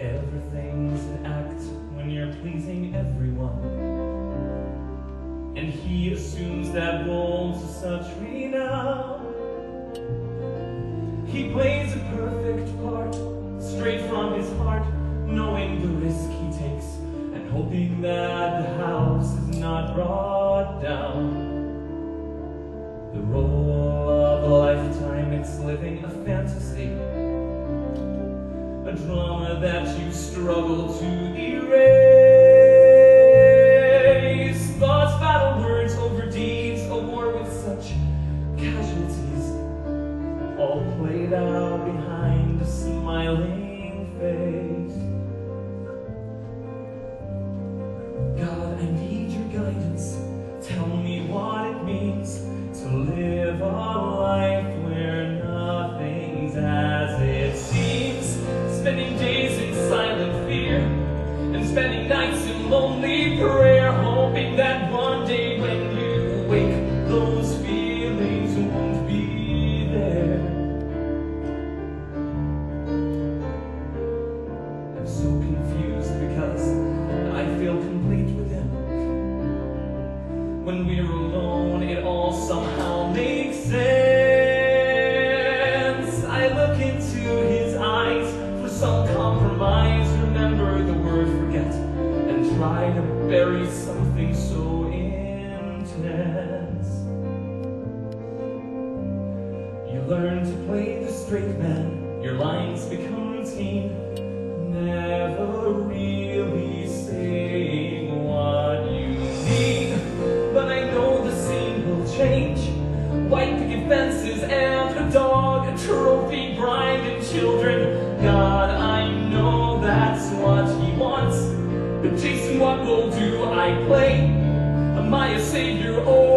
Everything's an act when you're pleasing everyone. And he assumes that role to such renown. He plays a perfect part, straight from his heart, knowing the risk he takes, and hoping that the house is not brought down. The role of a lifetime, it's living a fantasy. A drama that you struggle to erase. Thoughts battle words over deeds, a war with such casualties. All played out behind a smiling face. God, I need your guidance. Tell me what it means to live a fear. And spending nights in lonely prayer, hoping that one day to bury something so intense. You learn to play the straight man, your lines become routine. Never really saying what you need. But I know the scene will change. White picket fences and a dog, a trophy bride and children. Jason, what will do I play? Am I a savior or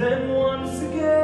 Then once again